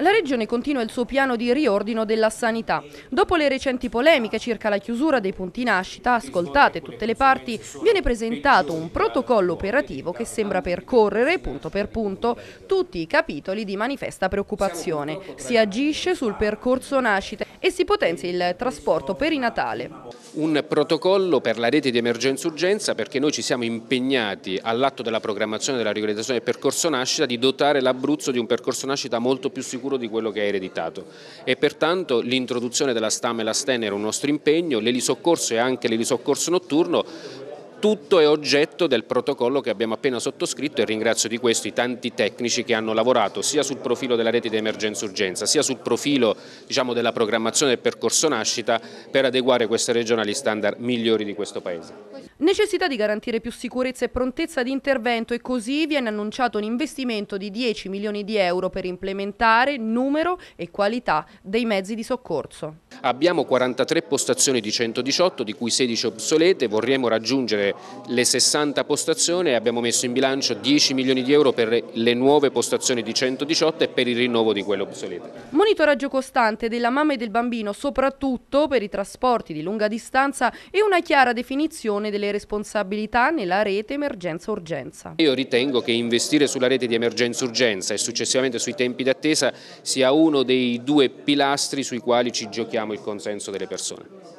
La Regione continua il suo piano di riordino della sanità. Dopo le recenti polemiche circa la chiusura dei punti nascita, ascoltate tutte le parti, viene presentato un protocollo operativo che sembra percorrere, punto per punto, tutti i capitoli di manifesta preoccupazione. Si agisce sul percorso nascita e si potenzia il trasporto perinatale. Un protocollo per la rete di emergenza-urgenza perché noi ci siamo impegnati all'atto della programmazione della regolamentazione del percorso nascita di dotare l'Abruzzo di un percorso nascita molto più sicuro sicuro di quello che ha ereditato. E pertanto l'introduzione della STAM e la STEN era un nostro impegno, l'elisoccorso e anche l'elisoccorso notturno tutto è oggetto del protocollo che abbiamo appena sottoscritto e ringrazio di questo i tanti tecnici che hanno lavorato sia sul profilo della rete di emergenza-urgenza sia sul profilo diciamo, della programmazione del percorso nascita per adeguare queste regioni agli standard migliori di questo Paese. Necessità di garantire più sicurezza e prontezza di intervento e così viene annunciato un investimento di 10 milioni di euro per implementare numero e qualità dei mezzi di soccorso. Abbiamo 43 postazioni di 118 di cui 16 obsolete, vorremmo raggiungere le 60 postazioni e abbiamo messo in bilancio 10 milioni di euro per le nuove postazioni di 118 e per il rinnovo di quelle obsolete. Monitoraggio costante della mamma e del bambino soprattutto per i trasporti di lunga distanza e una chiara definizione delle le responsabilità nella rete emergenza-urgenza. Io ritengo che investire sulla rete di emergenza-urgenza e successivamente sui tempi d'attesa sia uno dei due pilastri sui quali ci giochiamo il consenso delle persone.